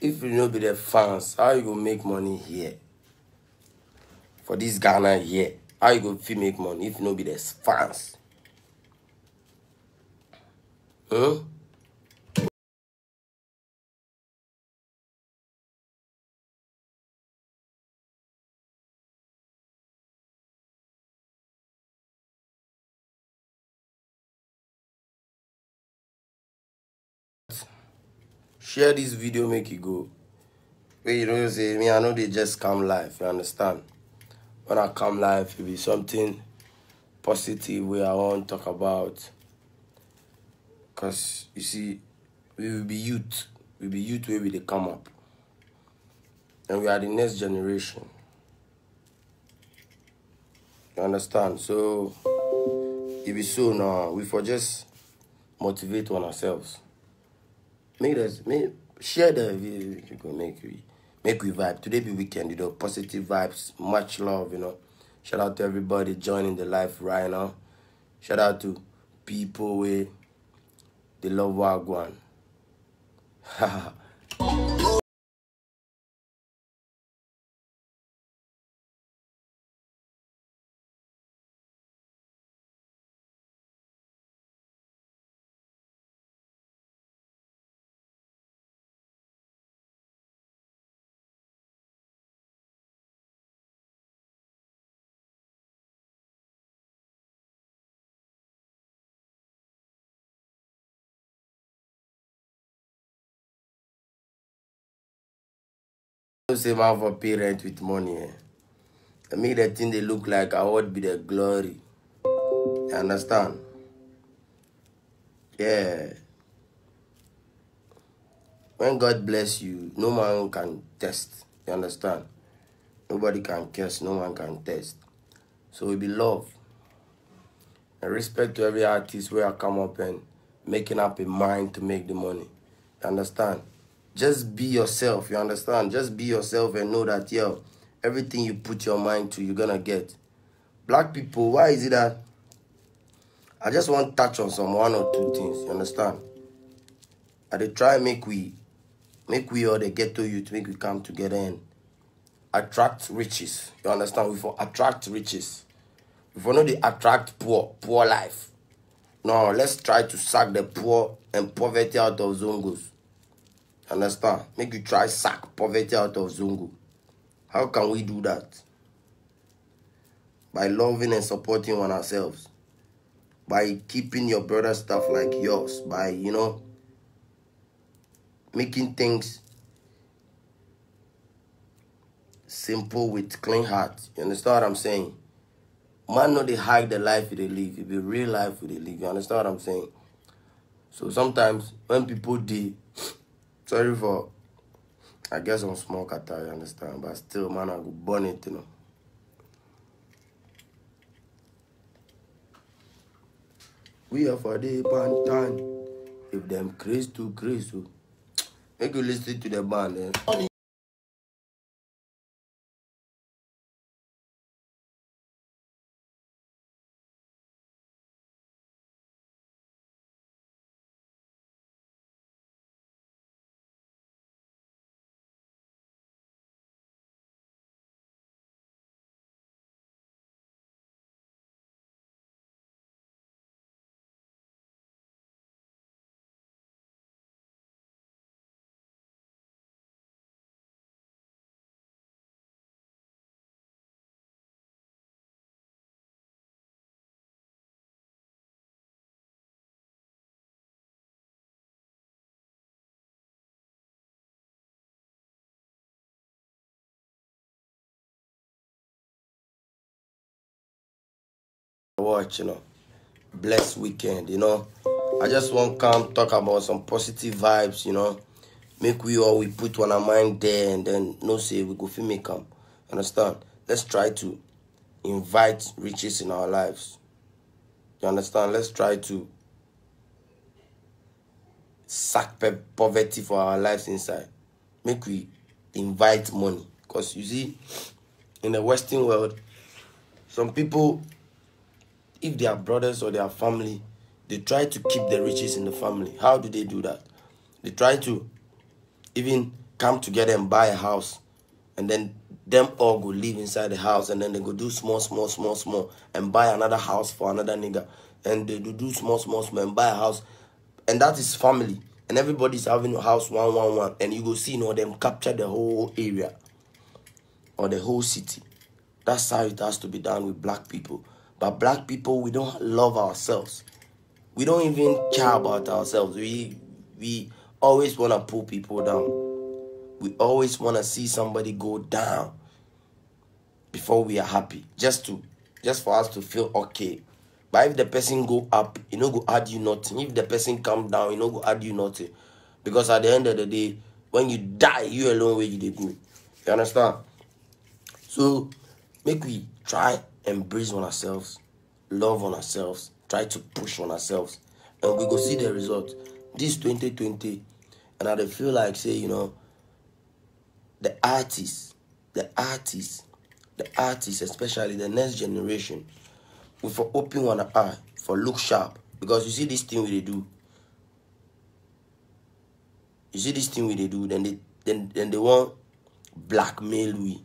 if you no be the fans how you go make money here for this ghana here how you go fit make money if you no be the fans hmm? Share this video make e go. Wey you know say me i no dey just come live you understand? When i come live e be something positive wey i wan talk about. Cause you see we will be youth. We be youth wey we dey come up. And we are the next generation. You understand? So e be so now. We for just motivate on ourselves make us make share the video you go make we make we vibe. Today be weekend you know positive vibes much love you know. Shout out to everybody joining the live right now. Shout out to people wey dey love wagwan know say man for parent with money eh? And make the thing they look like I would be the glory. You understand? Yeah. When god bless you no man can test. You understand? Nobody can curse no one can test. So we be love. And respect to every artist where I come up and making up a mind to make the money. You understand? Just be yourself, you understand? Just be yourself and know that yo, everything you put your mind to, you're gonna get. Black people, why is it that I just want to touch on some one or two things, you understand? I dey try make we make we all the ghetto youth make we come together and attract riches. You understand? We for attract riches. We for dey attract poor, poor life. No, let's try to sack the poor and poverty out of Zongos. Understand? Make you try sack poverty out of Zongo. How can we do that? By loving and supporting one ourselves. By keeping your brother stuff like yours. By, you know, making things simple with clean heart. You understand what I'm saying? Man no they hide the life they live. It be real life they live. You understand what I'm saying? So sometimes when people dey sorry for I guess I'm small kata, you understand? But still man I go burn it, you know. We are for the pantan. If them craze to craze, so make you listen to the band eh? Watch, you know. Blessed weekend, you know. I just want come talk about some positive vibes, you know. Make we all we put one our mind there and then no say we go feel make come. Understand? Let's try to invite riches in our lives. You understand? Let's try to sack poverty for our lives inside. Make we invite money. Because you see, in the Western world, some people if they are brothers or their family, they try to keep the riches in the family. How do they do that? They try to even come together and buy a house and then them all go live inside the house and then they go do small small small small and buy another house for another nigga. And they do do small small small and buy a house. And that is family. And everybody's having a house one one one. And you go see you know them capture the whole area or the whole city. That's how it has to be done with black people but black people we don't love ourselves. We don't even care about ourselves. We we always want to pull people down. We always want to see somebody go down before we are happy. Just to just for us to feel okay. But if the person go up you know go add you nothing. If the person come down you know go add you nothing. Because at the end of the day when you die you alone where you dey go. You understand? So make we try embrace on ourselves love on ourselves try to push on ourselves and we go see the result this 2020 and i feel like say you know the artists, the artists, the artists, especially the next generation, we for open one eye, for look sharp. Because you see this thing we they do. You see this thing we they do, then they then then they want blackmail we.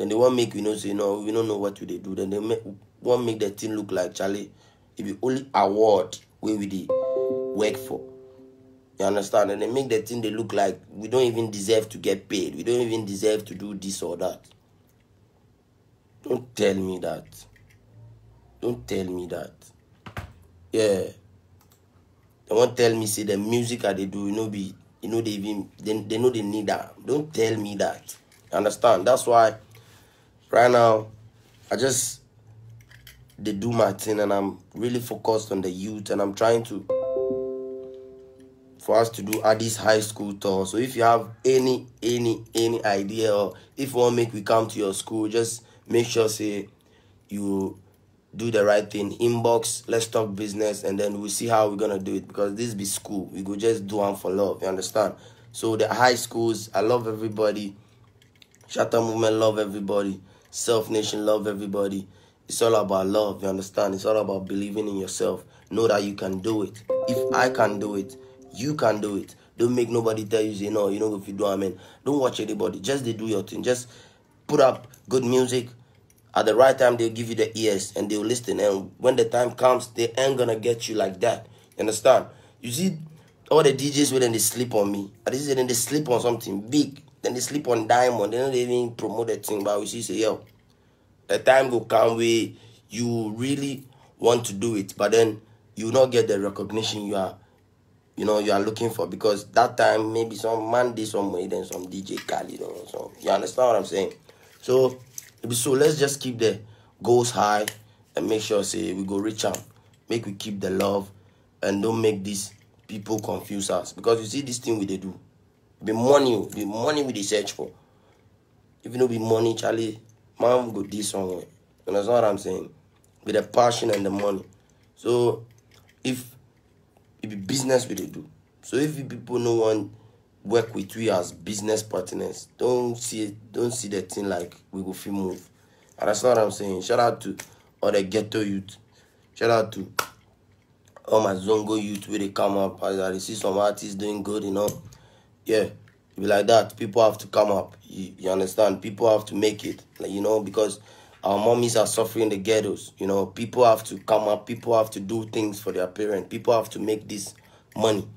Then they want make you know say no, we don't know what they do. Then they make want make the thing look like Charlie. It be only award where we they work for. You understand? And they make the thing they look like we don't even deserve to get paid. We don't even deserve to do this or that. Don't tell me that. Don't tell me that. Yeah. They won't tell me say the music that they do, you know, be you know they even they, they know they need that. Don't tell me that. You understand? That's why right now I just they do my thing and I'm really focused on the youth and I'm trying to for us to do at this high school tour. So if you have any any any idea or if you want make we come to your school, just make sure say you do the right thing. Inbox, let's talk business, and then we'll see how we're gonna do it because this be school. We go just do one for love, you understand? So the high schools, I love everybody. Shatta movement, love everybody. Self Nation, love everybody. It's all about love, you understand? It's all about believing in yourself. Know that you can do it. If I can do it, you can do it. Don't make nobody tell you, say, no, you know, if you do, I mean, don't watch anybody. Just they do your thing. Just put up good music. At the right time, they'll give you the ears and they'll listen. And when the time comes, they ain't gonna get you like that. You understand? You see, all the DJs when they sleep on me. I just then they sleep on something big. Then they sleep on diamond. They don't even promote the thing. But we see say, yo, the time will come where you really want to do it, but then you not get the recognition you are you know you are looking for because that time maybe some man did some way, then some DJ Khaled or so you understand what I'm saying so so let's just keep the goals high and make sure say we go reach out make we keep the love and don't make these people confuse us because you see this thing we they do be money be money we they search for. If you know be money Charlie man go do somewhere. You understand what I'm saying? With the passion and the money. So if it be business we dey do. So if people no wan work with we as business partners don't see don't see the thing like we go fit move. And that's what i'm saying? Shout out to all the ghetto youth. Shout out to all my zongo youth wey dey come up. I dey see some artists doing good you know yeah be like that people have to come up you, you understand people have to make it like, you know because our mommies are suffering in the ghettos. You know, people have to come up, people have to do things for their parents, people have to make this money.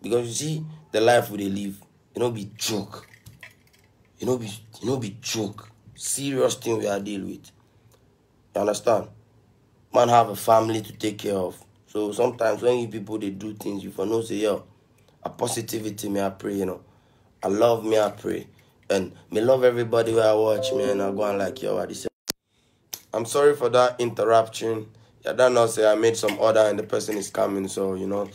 Because you see, the life we they live, you know, be joke. You know, be you know, be joke. Serious thing we are dealing with. You understand? Man have a family to take care of. So sometimes when you people they do things, you for no say, yo, a positivity me I pray, you know. I love me I pray. And me love everybody where I watch, man. I go and like yo, I this I'm sorry for that interruption. I don't say I made some order and the person is coming, so you know,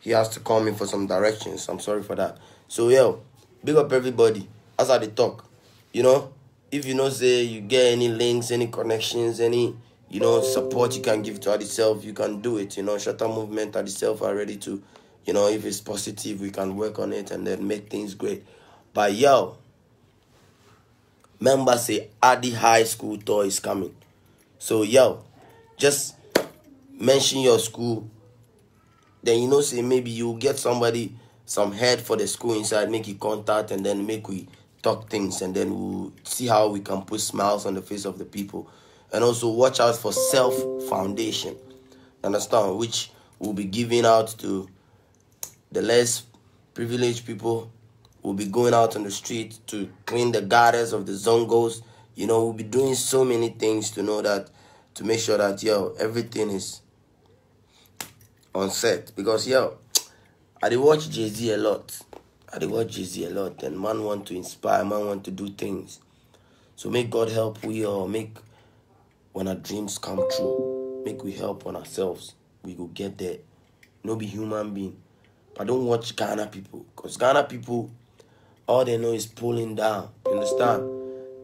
he has to call me for some directions. I'm sorry for that. So yo, big up everybody. As I talk, you know, if you know say you get any links, any connections, any you know support you can give to itself, you can do it. You know, Shatta movement itself are ready to, you know, if it's positive, we can work on it and then make things great. But yo, remember say Addi High School tour is coming. So yo, just mention your school. Then you know, say maybe you get somebody some head for the school inside, make you contact, and then make we talk things, and then we'll see how we can put smiles on the face of the people. And also watch out for self foundation. Understand? Which will be giving out to the less privileged people. We'll be going out on the street to clean the gutters of the zongos. You know, we'll be doing so many things to know that, to make sure that, yo, everything is on set. Because, yo, I did watch Jay Z a lot. I did watch Jay Z a lot. And man want to inspire, man want to do things. So make God help we all. Make when our dreams come true. Make we help on ourselves. We go get there. No be human being. But don't watch Ghana people. Because Ghana people, all they know is pulling down. You understand?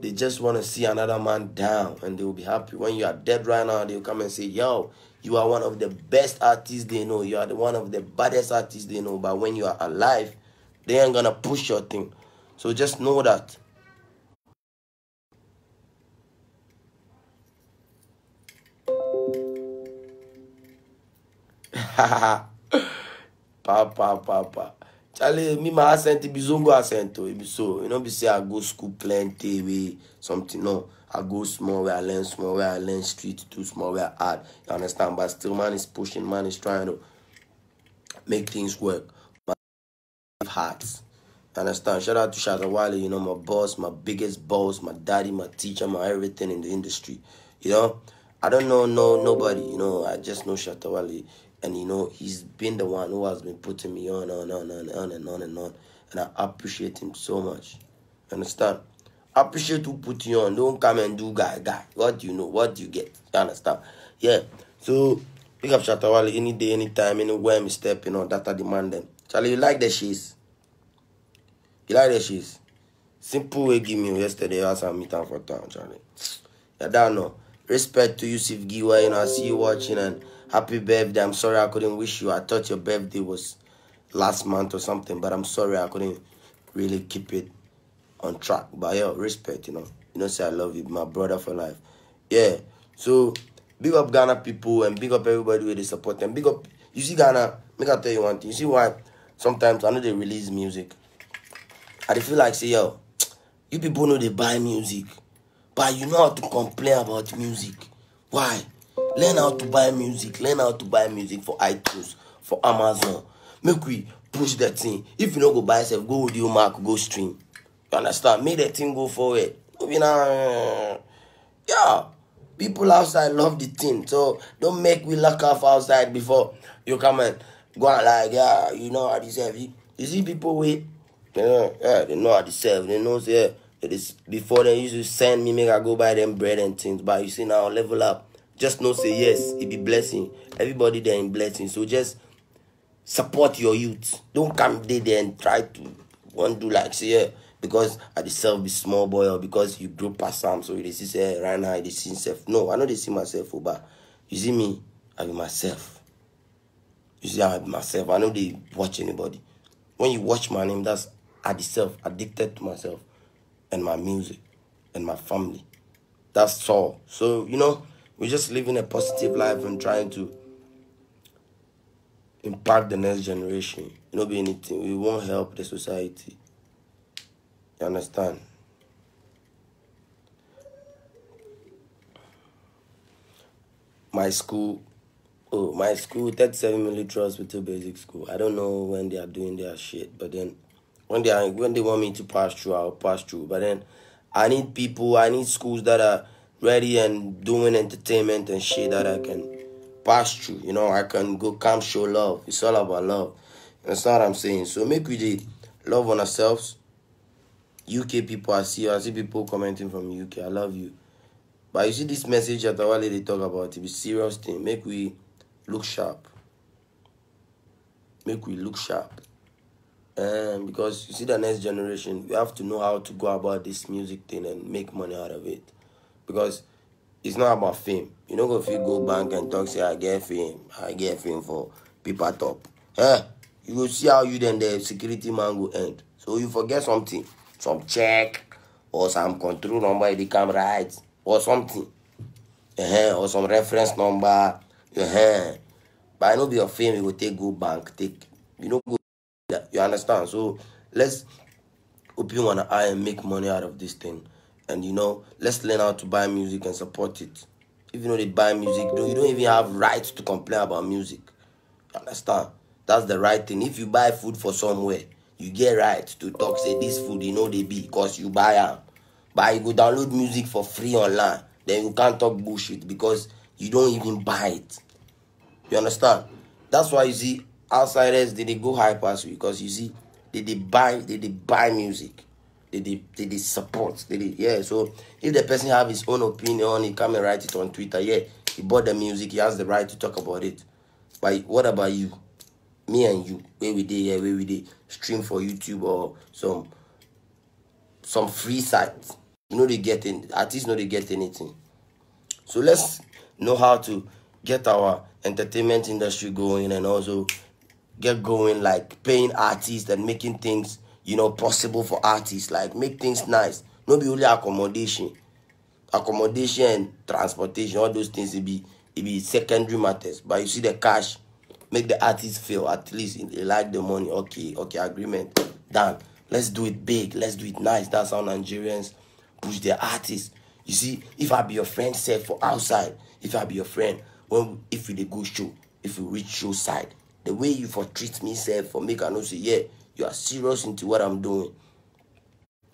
They just want to see another man down and they will be happy. When you are dead right now, they'll come and say, Yo, you are one of the best artists they know. You are the one of the baddest artists they know. But when you are alive, they ain't gonna push your thing. So just know that. pa pa pa pa. Charlie, me my accent be zongo so. You know, be say I go school plenty way something. No, I go small where I learn small where I learn street too small where I add. You understand? But still, man is pushing, man is trying to make things work. My hearts. You understand? Shout out to Shatta Wale, you know, my boss, my biggest boss, my daddy, my teacher, my everything in the industry. You know, I don't know no nobody. You know, I just know Shatta Wale and you know he's been the one who has been putting me on and on and on and on and on and I appreciate him so much. Understand? Appreciate who put you on. Don't come and do guy guy. What do you know? What do you get? You understand? Yeah. So pick up Shatta Wale any day, anytime, anywhere me step, you know, that I demand them. Charlie, you like the shoes? You like the shoes? Simple way give me yesterday as I meet for town, Charlie. Yeah, don't know. Respect to Yusuf Giwa, you know, I see you watching and happy birthday. I'm sorry I couldn't wish you. I thought your birthday was last month or something, but I'm sorry I couldn't really keep it on track. But yeah, respect, you know. You know, say I love you, my brother for life. Yeah. So big up Ghana people and big up everybody where support them. Big up you see Ghana, make I tell you one thing. You see why sometimes I know they release music. I feel like say yo, you people know they buy music. But you know how to complain about music. Why? Learn how to buy music. Learn how to buy music for iTunes, for Amazon. Make we push that thing. If you don't go buy yourself, go your mark, go stream. You understand? Make that thing go forward. You know, yeah. People outside love the thing. So don't make we lock off outside before you come and go and like, yeah, you know how this You, you see people wait. Yeah, yeah, they know how to serve. They know, yeah. It is before they used to send me, make I go buy them bread and things. But you see now, level up. Just know say yes, it be blessing. Everybody there in blessing. So just support your youth. Don't come there, there and try to want to like say yeah, because I deserve be small boy or because you grew past some so you see say eh, right now they see self. No, I know they see myself, oh, but you see me, I be myself. You see I be myself. I know they watch anybody. When you watch my name, that's I deserve addicted to myself and my music and my family. That's all. So, you know, we're just living a positive life and trying to impact the next generation. Know, be anything. We won't help the society. You understand? My school, oh, my school, 37 military hospital basic school. I don't know when they are doing their shit, but then when they are, when they want me to pass through, I'll pass through. But then I need people, I need schools that are ready and doing entertainment and shit that I can pass through. You know, I can go come show love. It's all about love. That's what I'm saying. So make we did love on ourselves. UK people, I see I see people commenting from UK. I love you. But you see this message that Wale they talk about, it be serious thing. Make we look sharp. Make we look sharp. And because you see the next generation, we have to know how to go about this music thing and make money out of it. Because it's not about fame. You know, if you go bank and talk, say, I get fame, I get fame for people top. Eh? You will see how you then the security man will end. So you forget something, some check or some control number they come right or something. Uh-huh, or some reference number. Uh-huh. But I know be your fame, you will take go bank, take you know go you understand? So let's open one eye and make money out of this thing. And you know, let's learn how to buy music and support it. even though they buy music, you don't even have rights to complain about music. You understand? That's the right thing. If you buy food for somewhere, you get right to talk say this food you know they be because you buy am. But you go download music for free online, then you can't talk bullshit because you don't even buy it. You understand? That's why you see outsiders they, they go high pass because you see they, they buy they, they buy music. They, they, they, they support. They, they, yeah, so if the person have his own opinion, he come and write it on Twitter. Yeah, he bought the music, he has the right to talk about it. But what about you? Me and you, where we did, yeah, where we did stream for YouTube or some some free site. You know they get in artists know they get anything. So let's know how to get our entertainment industry going and also get going like paying artists and making things you know possible for artists like make things nice. No be only accommodation. Accommodation and transportation all those things it be it be secondary matters. But you see the cash make the artist feel at least they like the money. Okay okay agreement done. Let's do it big let's do it nice. That's how nigerians push their artists. You see if i be your friend said for outside if i be your friend when if we dey go show if we reach show side the way you for treat me sef for make i know say yeah you are serious into what i'm doing.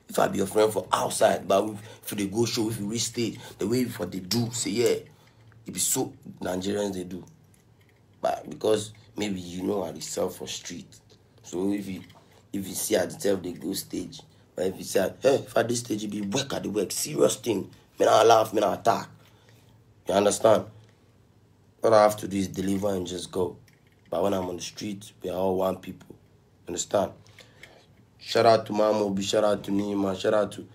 If i be your friend for outside but if you go show if you reach stage the way you for dey do say yeah e be so nigerians dey do. But because maybe you know i dey sell for street. So if you if you see i dey dey go stage but if you say hey if i dey stage e be work i dey work. Serious thing. Me na laugh me na attack. You understand? All i have to do is deliver and just go. But when i'm on the street we are all one people understand? Shout out to mamobi shout out to nima shout out to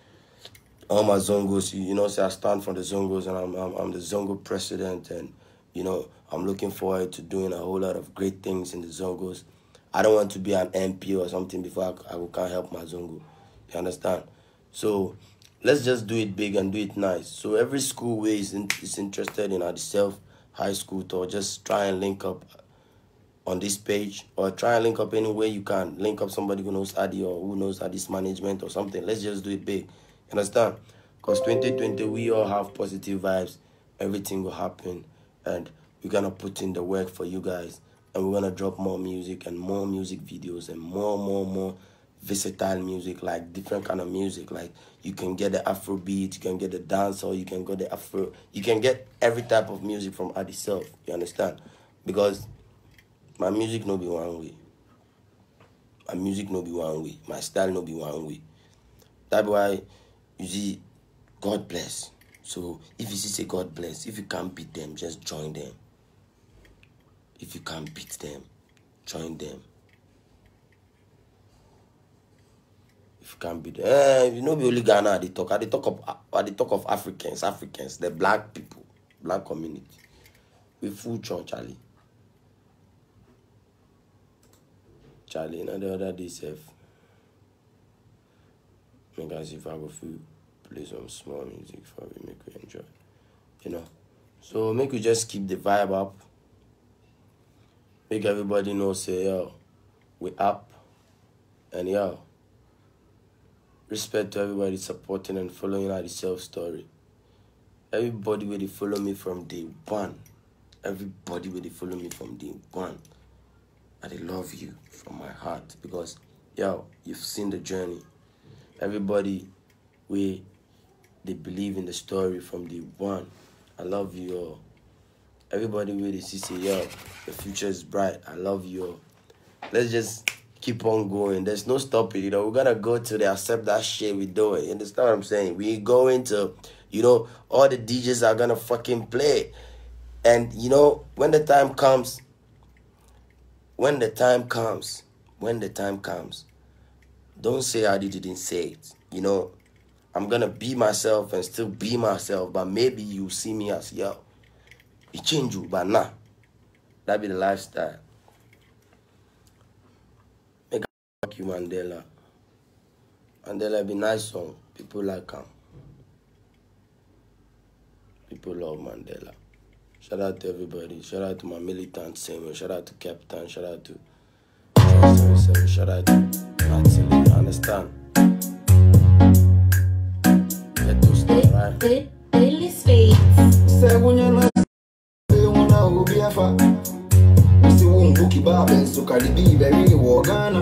all my zongos you know say i stand for the zongos and i'm i'm, I'm the zongo president and you know i'm looking forward to doing a whole lot of great things in the zongos. I don't want to be an mp or something before i, I can't help my zongo. You understand? So let's just do it big and do it nice. So every school way is, in, is interested in our self high school tour just try and link up on this page or try and link up any way you can. Link up somebody who knows Addi or who knows Addi's management or something. Let's just do it big. You understand? Because 2020 we all have positive vibes. Everything will happen and we're gonna put in the work for you guys. And we're gonna drop more music and more music videos and more more more versatile music like different kind of music. Like you can get the afro beat you can get the dance or you can get the afro you can get every type of music from Addi Self you understand? Because my music no be one way. My music no be one way. My style no be one way. That why you see god bless. So if you see say god bless if you can't beat them just join them. If you can't beat them join them. If you can't beat them eh you know be only ghana i dey talk. I dey talk of i talk of africans africans the black people black community. We full church charlie charlie you know the other day sef make i if i go fit play some small music for we make we enjoy you know? So make we just keep the vibe up. Make everybody know say yo we up and yo respect to everybody supporting and following the self story. Everybody dey follow me from day one. Everybody dey follow me from day one i love you from my heart because yo you've seen the journey. Everybody we they believe in the story from the one i love you all. Everybody wey dey see say yo the future is bright i love you all. Let's just keep on going. There's no stopping you know. We're gonna go till they accept that shit we do you understand what i'm saying? We going to you know all the djs are gonna fucking play. And you know when the time comes when the time comes when the time comes don't say i didn't say it. You know i'm gonna be myself and still be myself but maybe you see me as yo it change you but nah. That be the lifestyle. Make fuck you mandela. Mandela be nice song. People like him people love mandela shout out to everybody. Shout out to my militant Samuel shout out to Captan shout out to Sorry, sorry, shout out Natalie, you understand? Get to stay, right? Da- Daily Spades. sɛ wonya no sɛ wo na obi afa mese wo mbuki baabɛ nso kade bii bɛwene wɔ ghana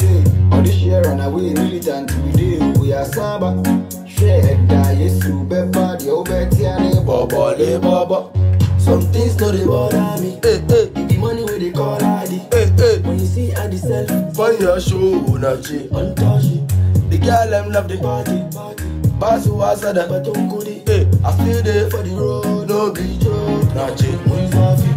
Hey, ɔde hyɛra na wei militant bide woyɛ asaba hwɛ ɛda yesu bɛba deɛ wobɛtea ne bɔbɔ de bɔbɔ some things no dey bother me Hey, hey, It be money wey dey call Addi hey, hey. Eh, eh. when you see Addi Self Find your show, Nachi. untouch it The girl them love the party party Pass who was that? but don't go dey Hey, eh, I still there for the road no be joke. Nachi. when you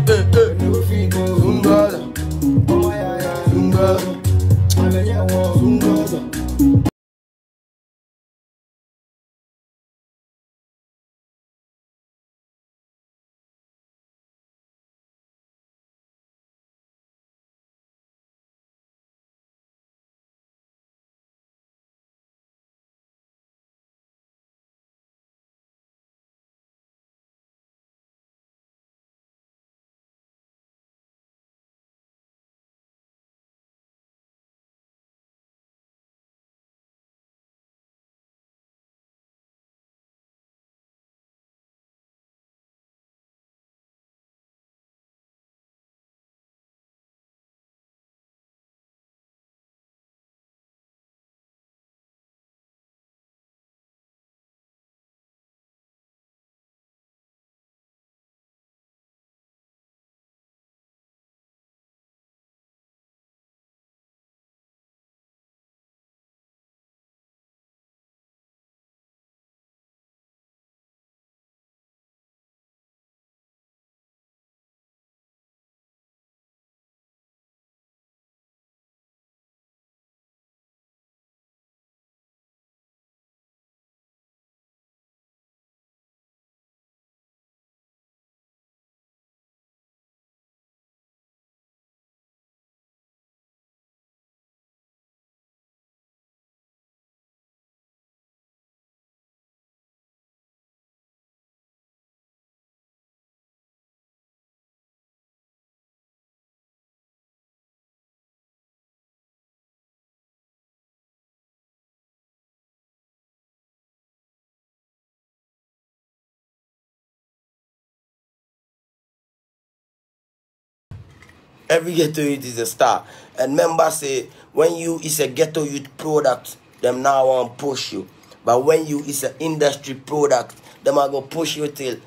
Every ghetto youth is a star. And members say when you is a ghetto youth product, them now want push you. But when you is an industry product, them are gonna push you till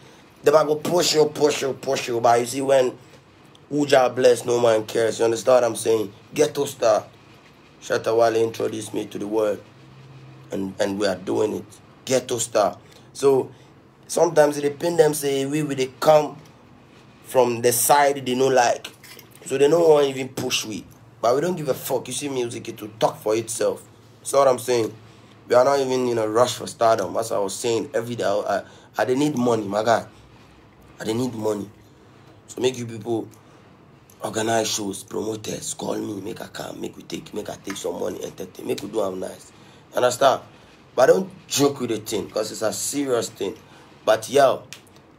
them are gonna push you, push you, push you. But you see when Uja bless, no man cares. You understand what I'm saying? Ghetto star. Shatta Wale introduced me to the world. And and we are doing it. Ghetto star. So sometimes it depend them say we will they come from the side they know like. So they don't want even push we. But we don't give a fuck. You see music, it will talk for itself. That's what I'm saying. We are not even in a rush for stardom. As I was saying every day, I, I, they need money, my guy. I they need money. So make you people organize shows, promoters, call me, make I come, make we take, make I take some money, entertain, make we do am nice. Understand? But don't joke with the thing, because it's a serious thing. But yo,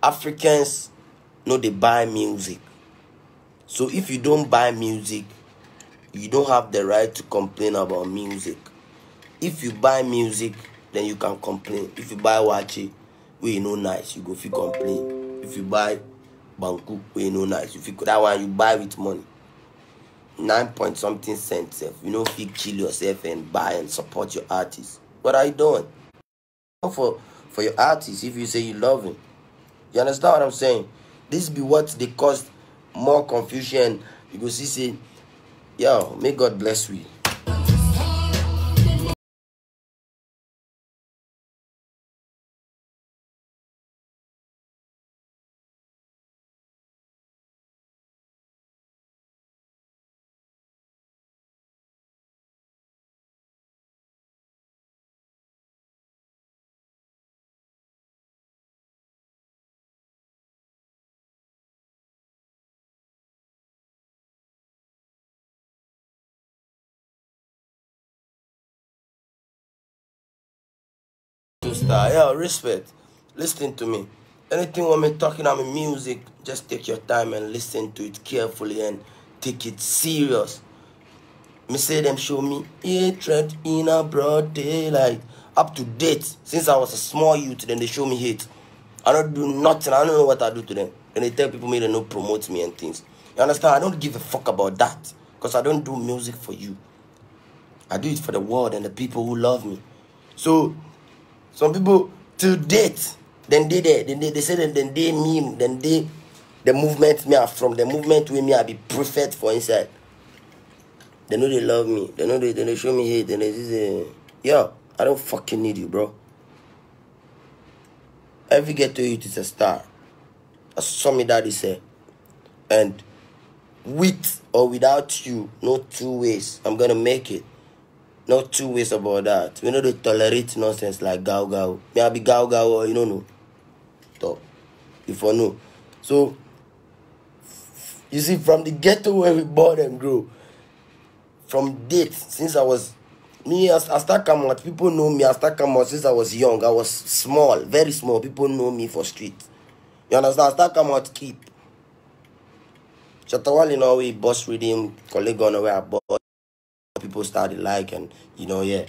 Africans know they buy music. So if you don't buy music, you don't have the right to complain about music. If you buy music, then you can complain. If you buy waakye, we no nice, you go fit complain. If you buy banku, we no nice, you fit that one you buy with money. Nine point something cents. You know, fit kill yourself and buy and support your artist. What are you doing? For for your artist, if you say you love him, you understand what I'm saying? This be what they cause more confusion. You go see, say, yo, may God bless we. To start. Yeah, respect. Listen to me. Anything when me talking about music, just take your time and listen to it carefully and take it serious. Me say them show me hatred in a broad daylight. Up to date, since I was a small youth, then they show me hate. I don't do nothing. I don't know what I do to them. And they tell people me they don't promote me and things. You understand? I don't give a fuck about that. Because I don't do music for you. I do it for the world and the people who love me. So some people to date, then they there, then they, they say that then they meme, then they the movement me are from the movement with me I be prefect for inside. They know they love me. They know they then they show me hate. Then they say, yo, I don't fucking need you, bro. Every ghetto youth is a star. What my daddy said. And with or without you, no two ways. I'm gonna make it. No two ways about that. We know they tolerate nonsense like gao gao. Me I be gao gao or you don't know. Talk. If I know. So you see, from the ghetto where we born and grow, from date since I was me, I, I start come out. People know me. I start come out since I was young. I was small, very small. People know me for street. You understand? I start come out keep. Shatta Wale, you know, we boss reading, colleague on the way I boss. People started like and you know, yeah.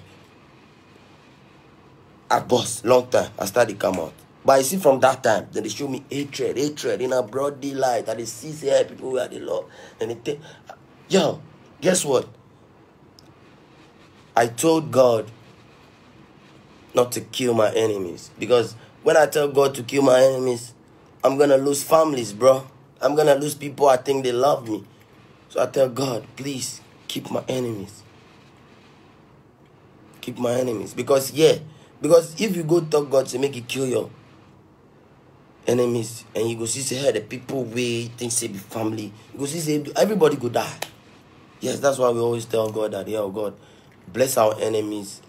I boss long time. I started come out. But I see from that time, then they show me hatred, hatred in a broad daylight. And they see say people where they love. And they think, yo, guess what? I told God not to kill my enemies. Because when I tell God to kill my enemies, I'm gonna lose families, bro. I'm gonna lose people I think they love me. So I tell God, please keep my enemies. Keep my enemies. Because yeah, because if you go talk God to make you kill your enemies and you go see say hey, the people we think say be family, you go see say everybody go die. Yes, that's why we always tell God that, yeah, oh God, bless our enemies,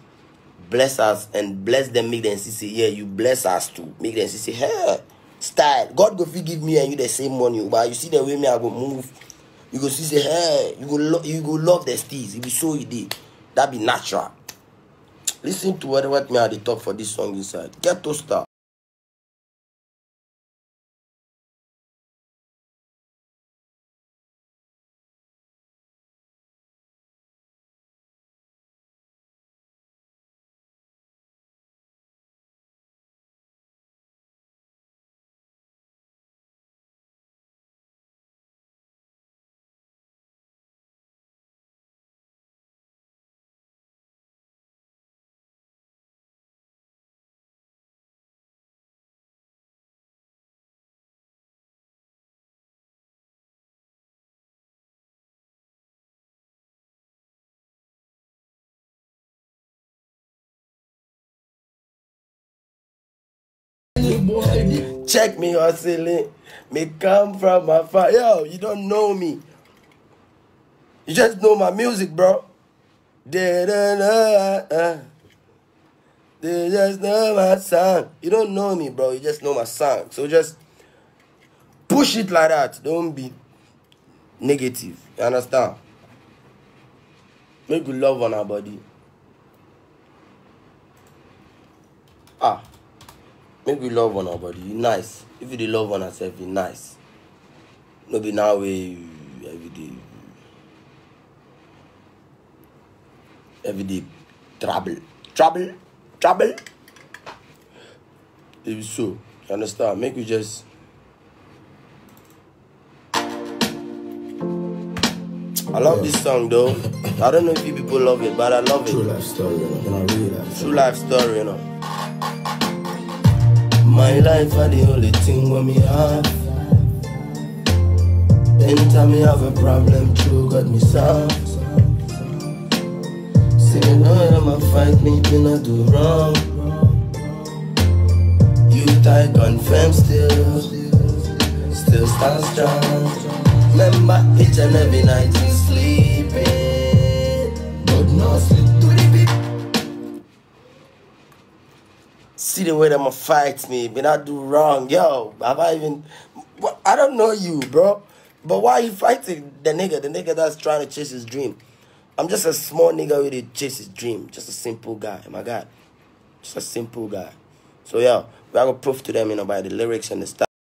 bless us, and bless them, make them see, say, yeah, you bless us too. Make them see, say, hey, style. God go forgive me and you the same money, but you see the way me I go move, you go see, say, hey, you go, lo- you go love the steez. If you show you did, that be natural. Listen to what, what me dey talk for this song inside. Get to Check me hustling. Me come from afar. Yo, you don't know me. You just know my music, bro. They just know my song. You don't know me, bro. You just know my song. So just push it like that. Don't be negative. You understand? Make good love on our body. Ah. Make we love on our body. You nice. If you dey love on yourself, you nice. No be now way every day. Every day trouble. Trouble. Trouble. if so. You understand? Make we just I love this song though. I don't know if you people love it, but I love True it. life story, you know, in a real life. True life story, you know. My life are the only thing when me have. Anytime me have a problem, true God me solve. Say you know them a fight me, me not do wrong. You I confirm still, still stand strong. Remember each and every night you sleeping, but no sleep See the way them fight me, but I do wrong, yo. Have I even? I don't know you, bro. But why you fighting the nigga? The nigga that's trying to chase his dream. I'm just a small nigga with a chase his dream. Just a simple guy, my God. Just a simple guy. So yeah, we are gonna prove to them, you know, by the lyrics and the stuff.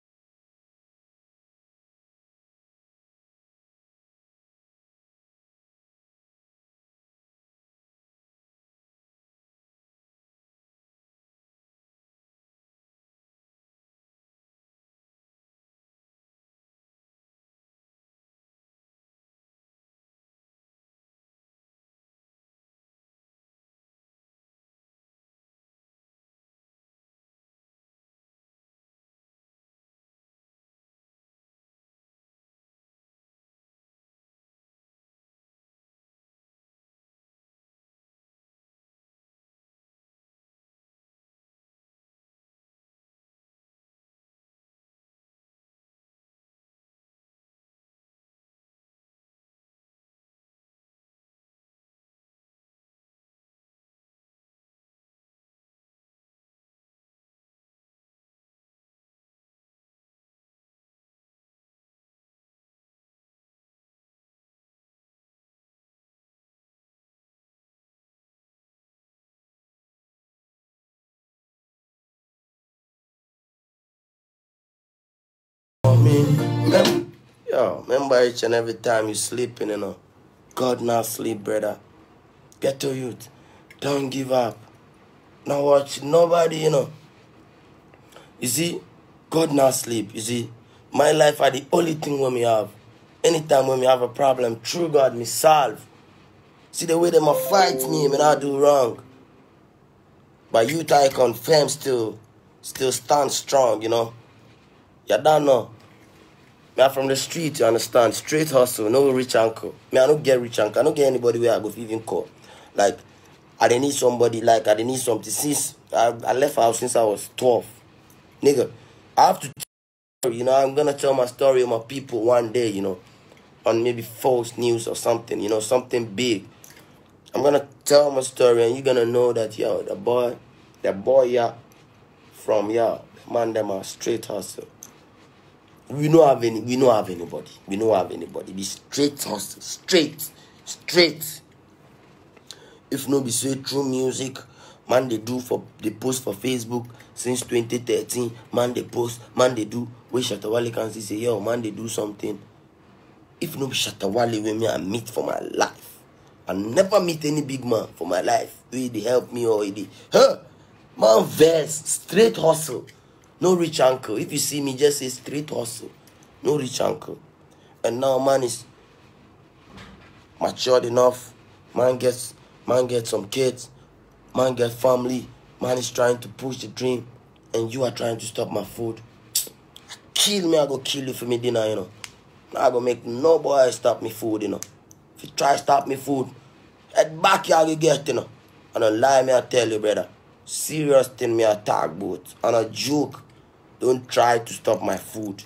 Me. Mem- Yo, remember each and every time you sleeping, you know. God not sleep, brother. Get to youth. Don't give up. Now watch nobody, you know. You see, God not sleep. You see, my life are the only thing when we have. Anytime when we have a problem, true God me solve. See the way them a fight me, when I do wrong. But youth I confirm still, still stand strong, you know. You don't know. I from the street, you understand? Straight hustle, no rich uncle. Me I don't get rich uncle. I don't get anybody where I go even call. Like, I didn't need somebody, like I didn't need something. Since I, I left house since I was 12. Nigga, I have to tell you, know, I'm gonna tell my story of my people one day, you know, on maybe false news or something, you know, something big. I'm gonna tell my story and you're gonna know that yo, the boy, the boy yeah, from yo, man them are straight hustle. We don't have any we don't have anybody. We don't have anybody. Be straight hustle. Straight. Straight. If no be say true music, man they do for they post for Facebook since 2013. Man they post, man they do. Where Shatawale can see say, yo, man they do something. If no be Shatawale with me I meet for my life. I never meet any big man for my life. Wey they help me or they huh? Man verse, straight hustle. No rich uncle. If you see me, just say straight hustle. No rich uncle. And now man is matured enough. Man gets man gets some kids. Man gets family. Man is trying to push the dream. And you are trying to stop my food. Kill me, I go kill you for me dinner, you know. Now I go make no boy stop me food, you know. If you try stop me food, head back you go get, you know. And a lie me I tell you, brother. Serious thing me attack boat. And a joke. Don't try to stop my food.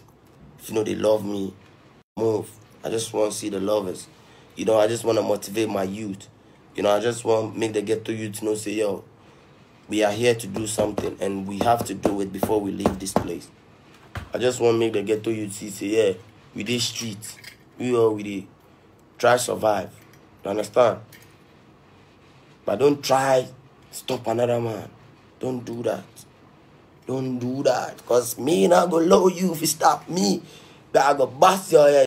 If you know they love me, move. I just want to see the lovers. You know, I just want to motivate my youth. You know, I just want to make the ghetto youth to know say, yo, we are here to do something and we have to do it before we leave this place. I just want make the ghetto youth see say, yeah, we did street. We all we did try survive. You understand? But don't try stop another man. Don't do that. Don't do that. Cause me not go low you if you stop me. That I go bust your head.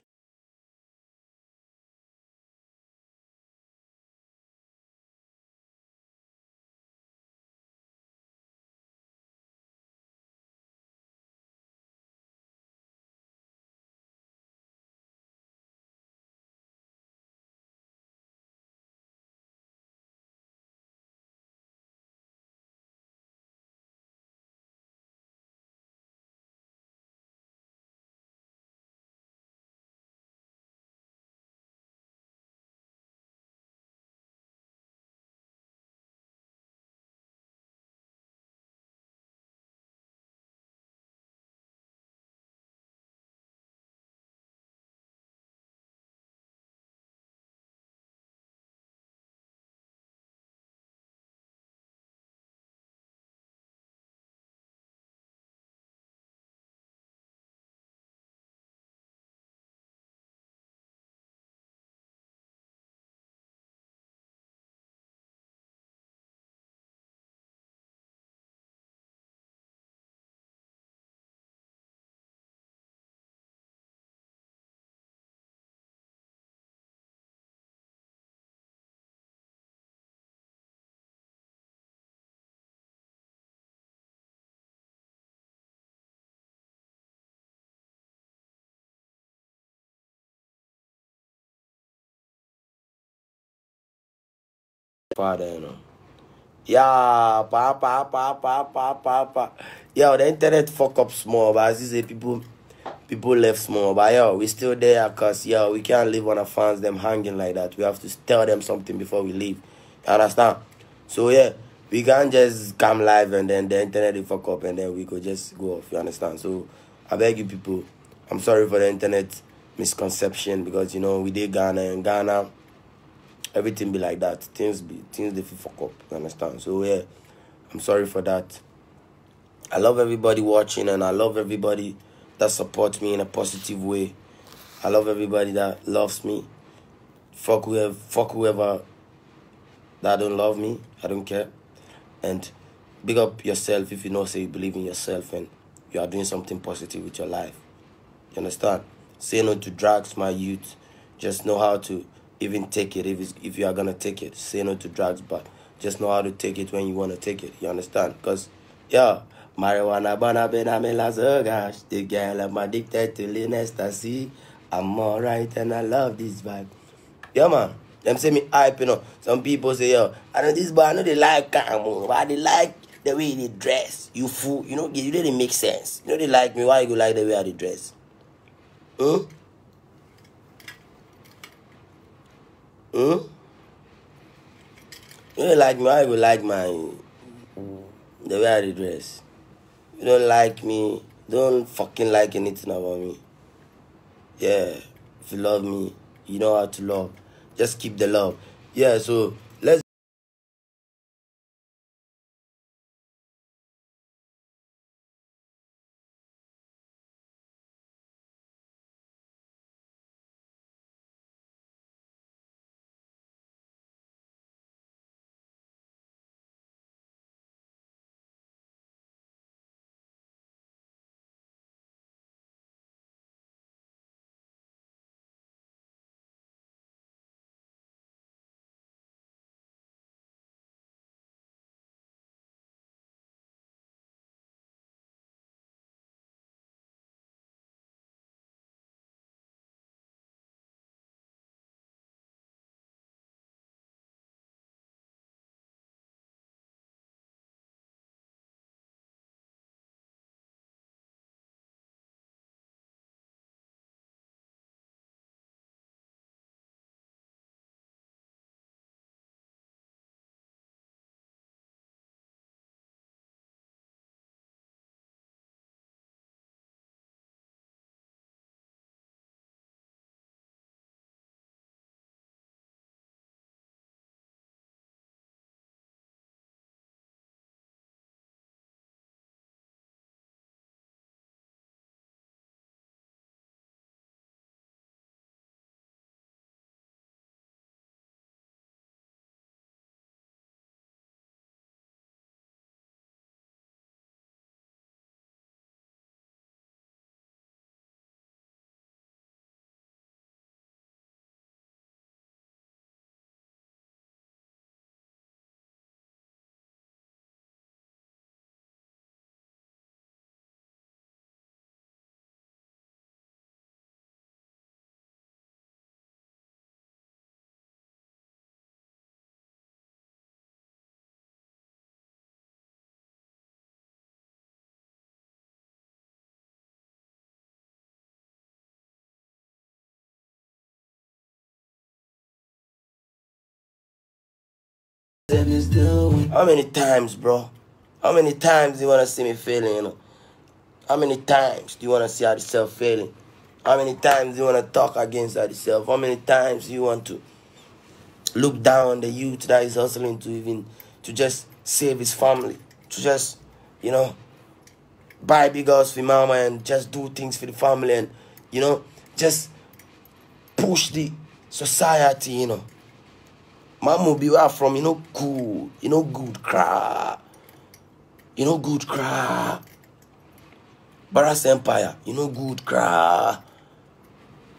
Know. Yeah, pa pa pa pa pa pa pa. Yo, the internet fuck up small, but as you say, people people left small. But yo, we still there cause yo, we can't leave on our fans them hanging like that. We have to tell them something before we leave. You understand? So yeah, we can't just come live and then the internet will fuck up and then we could just go off. You understand? So I beg you people, I'm sorry for the internet misconception because you know we did Ghana and Ghana everything be like that. Things be things they fuck up. You understand? So yeah, I'm sorry for that. I love everybody watching and I love everybody that supports me in a positive way. I love everybody that loves me. Fuck whoever fuck whoever that don't love me. I don't care. And big up yourself if you know say you believe in yourself and you are doing something positive with your life. You understand? Say no to drugs, my youth. Just know how to even take it if if you are gonna take it. Say no to drugs, but just know how to take it when you wanna take it. You understand? Because yeah, marijuana bana bename las gosh. The girl I'm addicted to lean ecstasy. I'm alright and I love this vibe. Yeah man. Them say me hype, you know. Some people say, yo, I know this boy, I know they like Kamo, but they like the way they dress. You fool, you know, you they make sense. You know they like me, why you go like the way I dress? Hmm? Hmm? You don't like me, why you like my the way I dress? You don't like me, don't fucking like anything about me. Yeah, if you love me, you know how to love. Just keep the love. Yeah, so How many times, bro? How many times do you wanna see me failing, you know? How many times do you wanna see yourself failing? How many times do you wanna talk against yourself? How many times do you want to look down on the youth that is hustling to even to just save his family, to just, you know, buy big house for mama and just do things for the family and, you know, just push the society, you know. Mama be where from, you know, cool, you know, good crap. You know, good crap. Barras Empire, you know, good crap.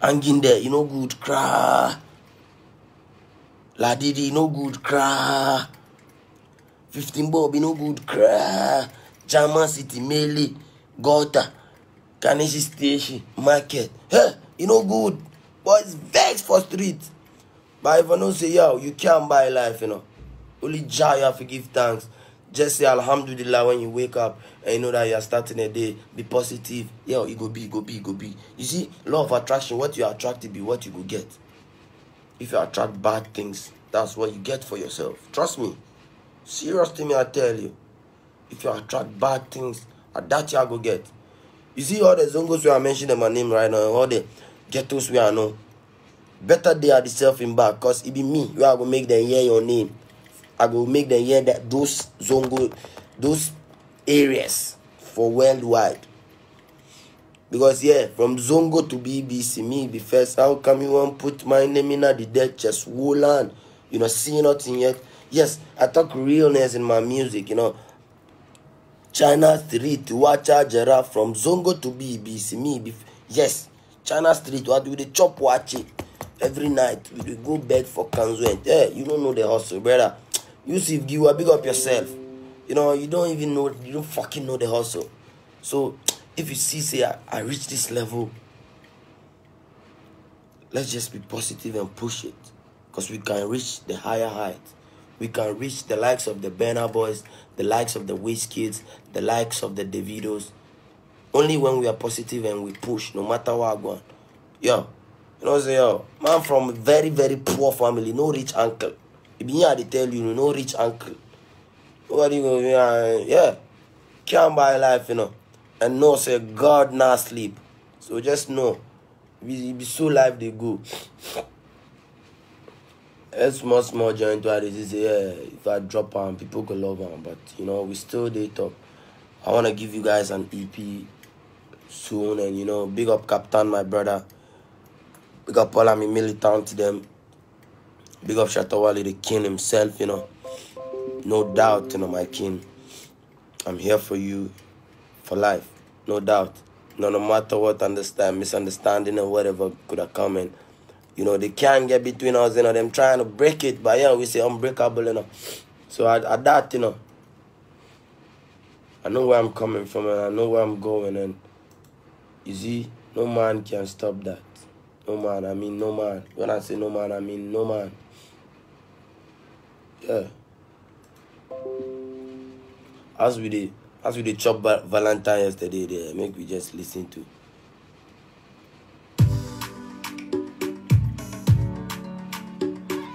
Hanging there, you know, good crap. La Didi, you know, good crap. 15 Bob, you know, good crap. German City, Mele, Gota, Kaneshi Station, Market. Hey, you know, good. Boys vex for street. But if I don't say, yo, you can't buy life, you know. Only Jah you have to give thanks. Just say Alhamdulillah when you wake up and you know that you're starting a day. Be positive. Yo, you go be, go be, go be. You see, law of attraction, what you attract to be what you go get. If you attract bad things, that's what you get for yourself. Trust me. Serious me, I tell you. If you attract bad things, that you go get. You see all the zongos we are mentioning my name right now, all the ghettos we are know. Better they are the self in back, cause it be me. You are gonna make them hear your name. I go make them hear that those zongo, those areas for worldwide. Because yeah, from Zongo to BBC, me be first. How come you want put my name in the dead chest? Wolan, you know, see nothing yet. Yes, I talk realness in my music, you know. China Street, Wacha Giraffe, from Zongo to BBC, me be Yes, China Street, what we dey chop wache every night. We go beg for Kanzuen. Yeah, you don't know the hustle, brother. Yusuf, you are big up yourself. You know, you don't even know, you don't fucking know the hustle. So, if you see, say, I, I reach this level, let's just be positive and push it. Because we can reach the higher height. We can reach the likes of the Burna Boys, the likes of the Kids, the likes of the Davidos. Only when we are positive and we push, no matter what going. Yo, you know what I'm saying? Yo, man from very, very poor family, no rich uncle. If you here, they tell you, no rich uncle. What Nobody go, yeah, yeah. Can't buy life, you know. And no, say, God not sleep. So just know, be, be so life they go. A small, small joint where say, yeah, if I drop on, people could love on. But, you know, we still they talk. I want to give you guys an EP soon. And, you know, big up Captan, my brother. Big up all I'm militant to them. Big up Shatta Wale, the king himself, you know. No doubt, you know, my king. I'm here for you for life. No doubt. No, no matter what understand, misunderstanding or whatever could have come in. You know, they can't get between us, you know, them trying to break it, but yeah, we say unbreakable, you know. So at that, you know, I know where I'm coming from and I know where I'm going and you see, no man can stop that. No man, I mean no man. When I say no man, I mean no man. Yeah. As we did as we did chop Valentine yesterday there, make we just listen to.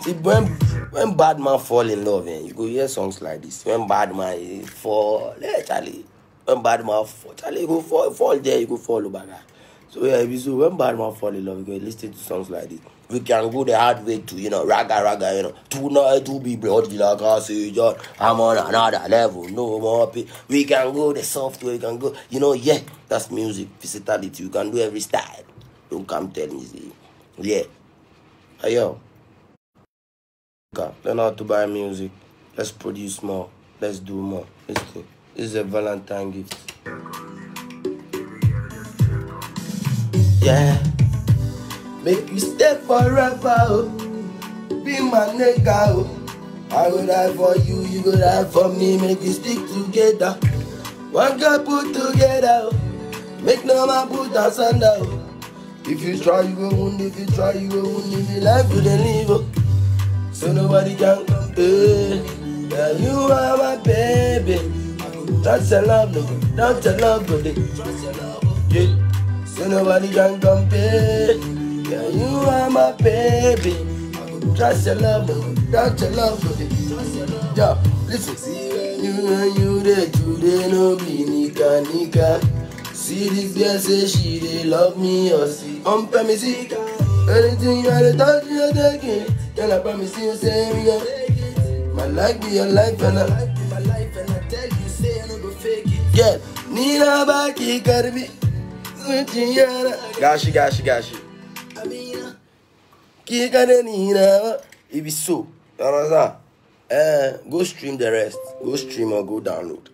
See when when bad man fall in love, eh, you go hear songs like this. When bad man eh, fall, yeah, Charlie. When bad man fall, Charlie you go fall, fall there, you go fall over. So yeah, if you so when bad man fall in love, you listen to songs like this. We can go the hard way to, you know, raga raga, you know, tonight eh, to be bloody like I say, John. I'm on another level, no more. Pay. We can go the soft way, we can go, you know, yeah, that's music, versatility. You can do every style. Don't come tell me, see. Yeah. Hey, yo. Learn how to buy music. Let's produce more. Let's do more. Listen, this is a Valentine gift. Yeah. Make you stay forever. Oh. Be my nigga. Oh. I go die for you, you go die for me. Make we stick together. One girl put together. Oh. Make no man put us under. Oh. If you try, you go wound. If you try, you go wound. If you life, you then live. Oh. So nobody can compare. Yeah, you are my baby. That's a love, no, that's a love, buddy. Oh. Yeah. So nobody can compare. Yeah, you are my baby. Trust your love, that's your love, buddy. Yeah, listen. See when you and you there today, no be nika nika. See this girl say she they love me or see on see. Anything you had to touch, you're taking. Girl, I promise you, say me up. My life be your life, and I my life, and I tell you, say I no go fake it. Girl, Nina Baki Karbi, Switchiana. Gashi, gashi, gashi. Amina. Kikane Nina. It be so. You understand? Eh, go stream the rest. Go stream or go download.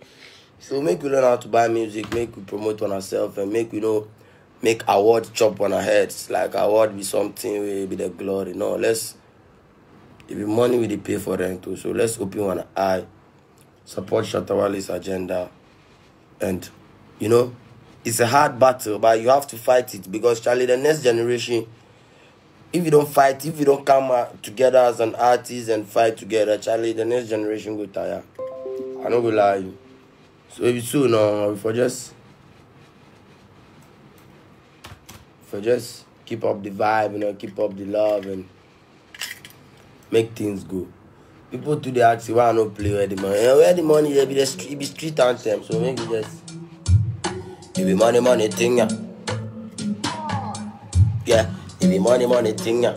So make we learn how to buy music, make we promote on ourselves, and make we know make award chop on our heads. Like award be something will be the glory. No, let's if the money we dey pay for rent too. So let's open one eye, support Shatta Wale's agenda, and you know, it's a hard battle, but you have to fight it because Charlie, the next generation, if you don't fight, if you don't come together as an artist and fight together, Charlie, the next generation go tire. I no go lie you. So if it's so now, if I just if I just keep up the vibe, you know, keep up the love and make things go. People do the ask why I no play where the money. Eh, Where the money they be the street, be street anthem. So make just it be money money thing yeah. Yeah, it be money money thing yeah.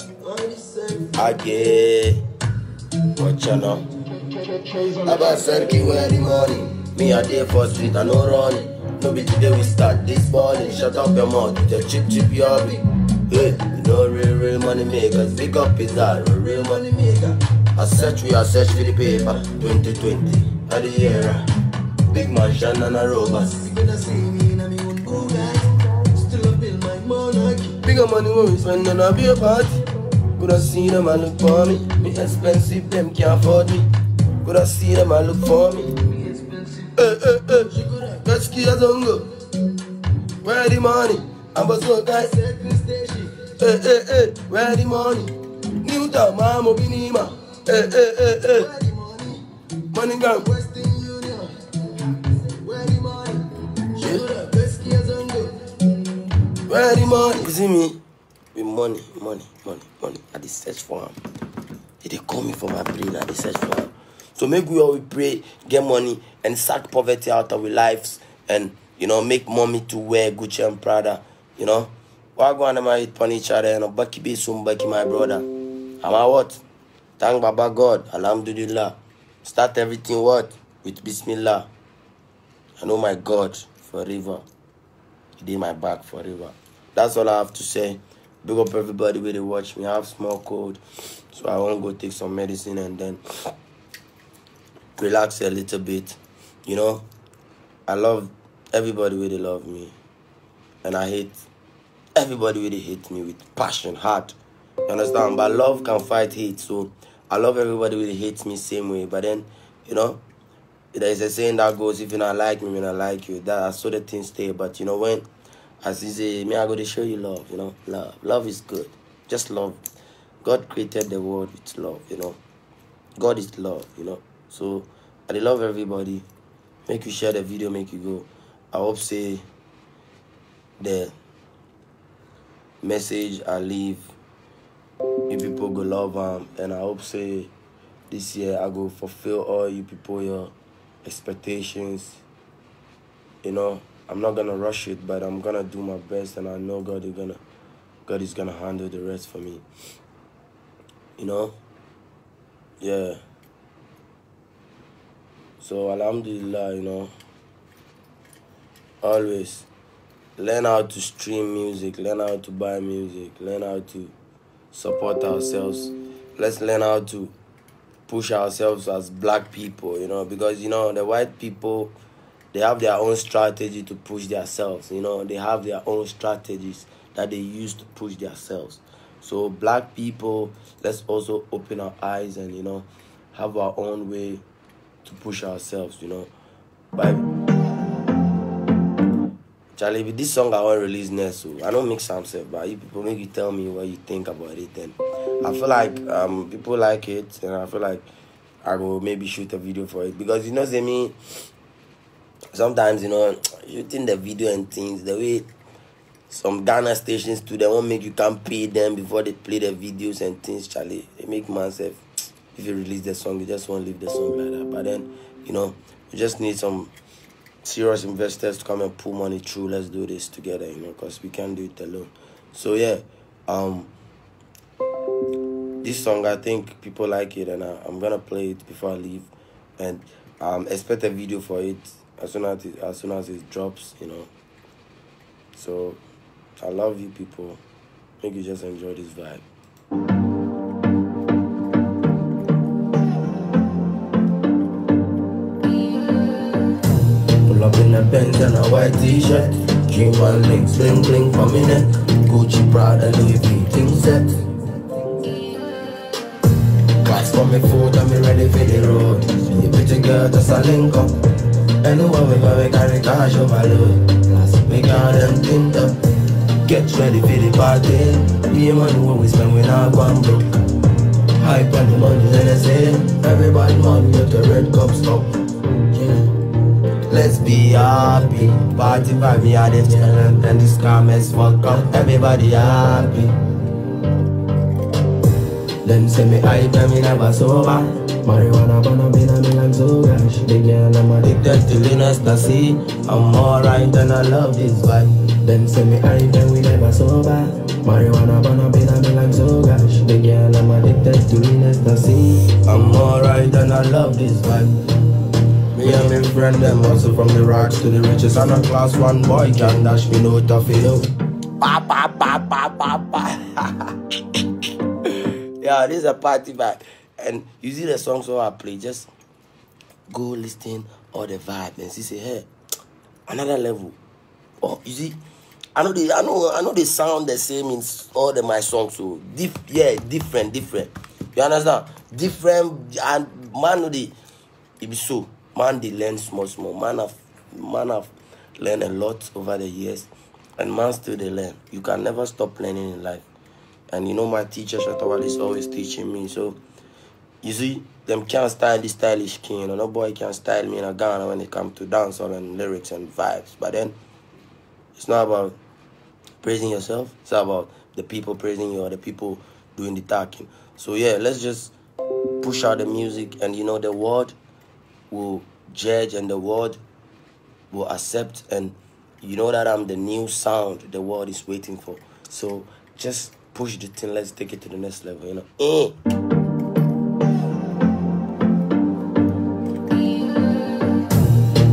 Okay. Watch out now. About Serki where the money. Me a day for street, I no running. No be today we start this morning. Shut up your mouth with your chip chip yobby. Hey, you know real real money makers. Big up is that real, money maker. I search we I search for the paper. 2020, at the era. Big mansion and a robot. Bigger money when we spend on a beer party. Coulda see them and look for me. Me expensive, them can't afford me. Coulda see them and look for me. Hey, hey, hey. Catch key as hunger. Where the money? I'm a so guy. Hey, hey, hey. Where the money? New town, mama, binima. Hey, hey, hey, hey. Money gone. The money? You see me? With money, money, money, money. I dey search for am. They dey call me for my brain. I dey search for am. So make we all we pray, get money, and sack poverty out of our lives, and you know make mommy to wear Gucci and Prada. You know, why go and hit on each other? You know, Bucky be soon, Bucky my brother. Am I what? Thank Baba God, Alhamdulillah. Start everything what with Bismillah. I know my God forever. He did my back forever. That's all I have to say. Big up everybody where they watch me. I have small cold, so I want to go take some medicine and then relax a little bit. You know, I love everybody where they love me, and I hate everybody where they hate me with passion, heart. You understand? But love can fight hate, so I love everybody where they hate me same way. But then, you know, there is a saying that goes, if you not like me, when I like you. That so the things stay. But you know when, as he say, me I go to show you love. You know, love. Love is good. Just love. God created the world with love. You know, God is love. You know, so I love everybody. Make you share the video. Make you go. I hope say the message I leave, you people go love am, and I hope say this year I go fulfill all you people your expectations. You know, I'm not gonna rush it, but I'm gonna do my best, and I know God is gonna, God is gonna handle the rest for me. You know, yeah. So Alhamdulillah, you know, always learn how to stream music, learn how to buy music, learn how to support ourselves. Let's learn how to push ourselves as black people, you know, because you know the white people they have their own strategy to push themselves, you know, they have their own strategies that they use to push themselves. So black people, let's also open our eyes and you know have our own way to push ourselves, you know. By Charlie, this song I want release next, so I don't mix stuff, but you people make you tell me what you think about it. And I feel like um people like it, and I feel like I will maybe shoot a video for it because you know, say me. Sometimes you know, shooting the video and things the way some Ghana stations too, they won't make you can pay them before they play the videos and things. Charlie, they make myself. If you release the song, you just won't leave the song like that. But then, you know, you just need some serious investors to come and pull money through. Let's do this together, you know, because we can't do it alone. So yeah, um, this song I think people like it, and I, I'm gonna play it before I leave, and um, expect a video for it as soon as it, as soon as it drops, you know. So I love you people. Make you just enjoy this vibe. Pull up in a Benz and a white t-shirt Dream one links, bling bling for me neck Gucci, Prada, Louis V, thing set Pass for me food and me ready for the road pretty girl, just a link up Anywhere we go, we carry cash overload Last we got them think up Get ready for the party Me and money we spend, we not gone broke Hype on the money, then I say Everybody money, let the red cup stop Let's be happy. Party by me at the channel and this calm as fuck up. Everybody happy. Them say me hype, me never sober. Marijuana burn up in me like so oh gosh. The girl I'm addicted to Linus see. I'm alright and I love this vibe. Them say me hype, we never sober. Marijuana burn up in me like so oh gosh. The girl I'm addicted to Linus see. I'm alright and I love this vibe. Me and my friend them hustle from the rocks to the riches I'm a class one boy can dash me no tough you Pa pa Yeah, this is a party vibe And you see the songs so I play Just go listen all the vibe And see say hey Another level Oh, you see I know they I know I know they sound the same in all the my songs. So diff, yeah, different, different. You understand? Different and man they it be so. Man they learn small small. Man have man have learned a lot over the years. And man still they learn. You can never stop learning in life. And you know my teacher Shatta Wale is always teaching me. So you see, them can't style this stylish king. You know, no boy can style me in a Ghana when it comes to dancehall and lyrics and vibes. But then it's not about praising yourself. It's about the people praising you or the people doing the talking. So yeah, let's just push out the music and you know the world will judge and the world will accept and you know that I'm the new sound the world is waiting for. So just push the thing, let's take it to the next level, you know. Eh.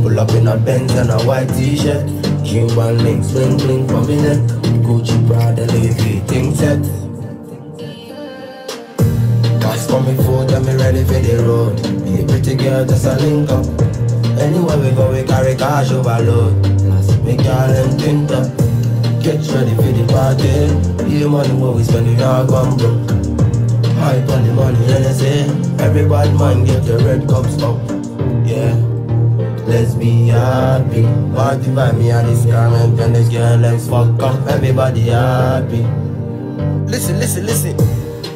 Pull up in a Benz and a white t-shirt. Cuban links, bling bling from the neck Gucci, Prada, V, thing set. Cause coming for them, me ready for the road. A pretty girl, just a link up. Anywhere we go, we carry cash overload. Make all them think up Get ready for the party Yeah, money what we spend, we all gone broke Hype on the money, say Every bad man get the red cups up Yeah Let's be happy. Party by me at this garment and this girl, let's fuck up. Everybody happy. Listen, listen, listen.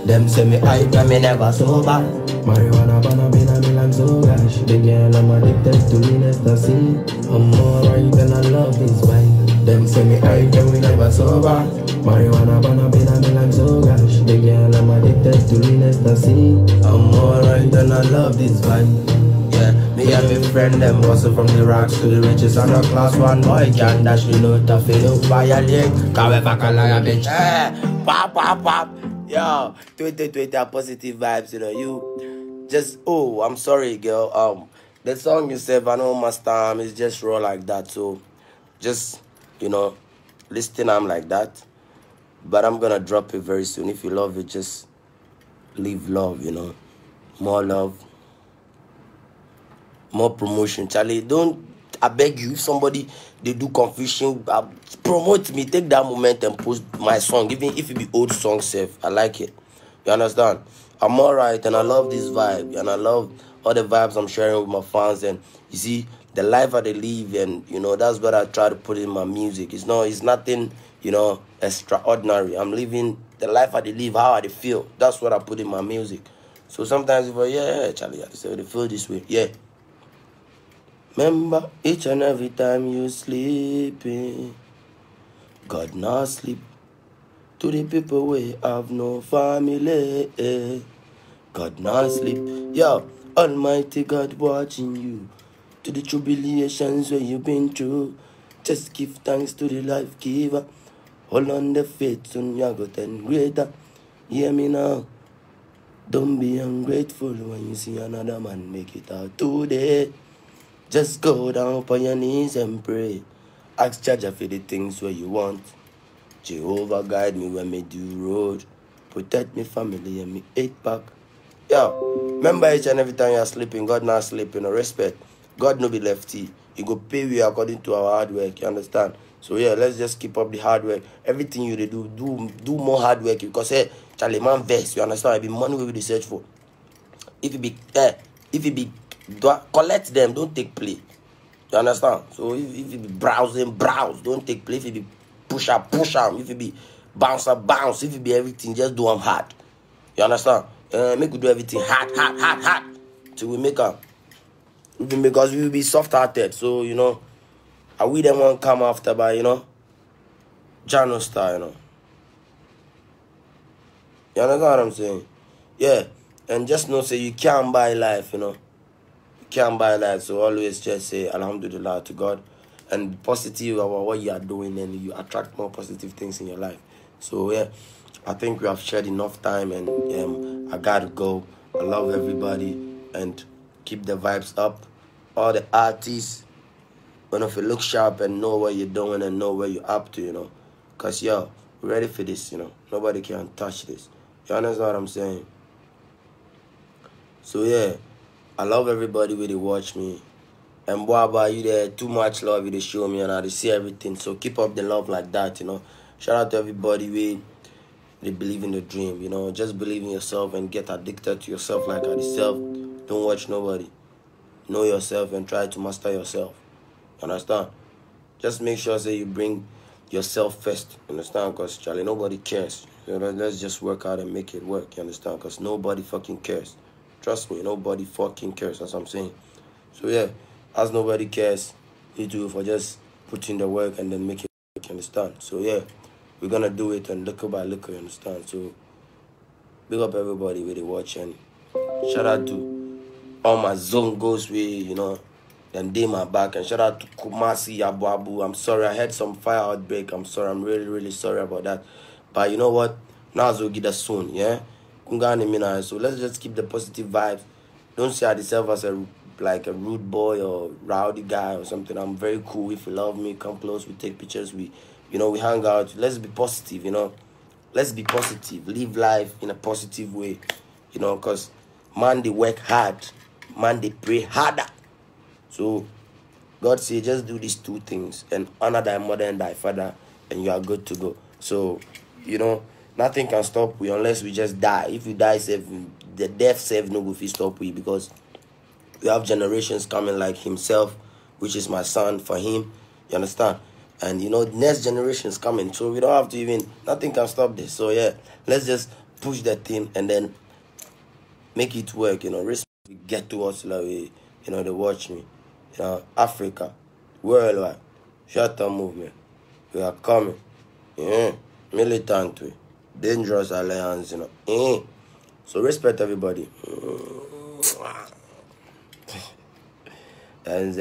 Them say me hype and me never sober. Marijuana banana been a so gosh The girl I'm addicted to lean ecstasy I'm alright and I love this vibe Them say me hype and we never sober Marijuana banana been a million so gosh The girl I'm addicted to ecstasy I'm alright and I love this vibe. Yeah, me and my friend them hustle from the rocks to the riches and the class one boy can dash me no tough no violate. Cause we fuck a like a bitch. Eh, pop, pop, pop. Yo, Twitter, Twitter, positive vibes, you know. You just oh, I'm sorry, girl. Um, the song yourself, I know my time is just raw like that. So, just you know, listen, I'm like that. But I'm gonna drop it very soon. If you love it, just leave love, you know, more love, more promotion. Charlie, don't I beg you, if somebody they do confusion, uh, promote me, take that moment and post my song, even if it be old song safe. I like it. You understand? I'm alright and I love this vibe and I love all the vibes I'm sharing with my fans and you see the life I they live and you know that's what I try to put in my music. It's no it's nothing, you know, extraordinary. I'm living the life I they live, how I feel. That's what I put in my music. So sometimes if I yeah, Charlie, I say they feel this way. Yeah. Remember each and every time you sleeping, God not sleep. To the people we have no family, eh. God not sleep. Yo, Almighty God watching you. To the tribulations where you've been through, just give thanks to the life giver. Hold on the faith, soon you go ten greater. Hear me now. Don't be ungrateful when you see another man make it out today. Just go down on your knees and pray. Ask Jaja for the things where you want. Jehovah guide me when me do road. Protect me family and me eight pack. Yo, remember each and every time you're sleeping, God not sleeping or respect. God no be lefty. He go pay you according to our hard work, you understand? So yeah, let's just keep up the hard work. Everything you do, do do more hard work because hey, Charlie man vex, you understand? I be money we dey search for. If it be eh, if it be do- collect them, don't take play. You understand? So if, if you be browsing, browse, don't take play. If you be push up, push up. If you be bouncer, bounce. If you be everything, just do them hard. You understand? Uh, make we do everything hard, hard, hard, hard. Till we make up. Because we will be soft hearted. So, you know, and we then won't come after by, you know, Jano style, you know. You understand what I'm saying? Yeah. And just know, say, you can't buy life, you know. You can't buy life. So always just say, Alhamdulillah to God. And positive about what you are doing and you attract more positive things in your life. So, yeah. I think we have shared enough time and um, I gotta go. I love everybody and keep the vibes up. All the artists, when if you look sharp and know what you're doing and know where you're up to, you know. Cause yo, ready for this, you know. Nobody can touch this. You understand what I'm saying? So yeah, I love everybody where they watch me. And Boaba, you there, too much love you to show me and I see everything. So keep up the love like that, you know. Shout out to everybody we they believe in the dream, you know. Just believe in yourself and get addicted to yourself like I yourself. Don't watch nobody. Know yourself and try to master yourself. Understand? Just make sure say you bring yourself first. Understand? Because Charlie, nobody cares. You know, let's just work out and make it work. You understand? Because nobody fucking cares. Trust me, nobody fucking cares. That's what I'm saying. So yeah, as nobody cares, you do for just put in the work and then make it work. You understand? So yeah, we're gonna do it and little by little. You understand? So big up everybody with the watch and shout out to all my zone goes with you know then they my back and shout out to Kumasi Abu. I'm sorry I had some fire outbreak. I'm sorry. I'm really really sorry about that. But you know what? Now I'll get us soon, yeah. Mina. So let's just keep the positive vibes. Don't see myself as a like a rude boy or rowdy guy or something. I'm very cool. If you love me, come close. We take pictures. We, you know, we hang out. Let's be positive. You know, let's be positive. Live life in a positive way. You know, cause man they work hard, man they pray harder. So God say just do these two things and honor thy mother and thy father, and you are good to go. So, you know, nothing can stop we unless we just die. If you die, save the death save no go fit stop we because we have generations coming like himself, which is my son for him. You understand? And you know, next generation is coming, so we don't have to even nothing can stop this. So yeah, let's just push that thing and then make it work. You know, get to us like we, you know, they watch me. You know, Africa, worldwide, Shatta movement. We are coming. Yeah, militant way, dangerous alliance. You know, eh. So respect everybody. And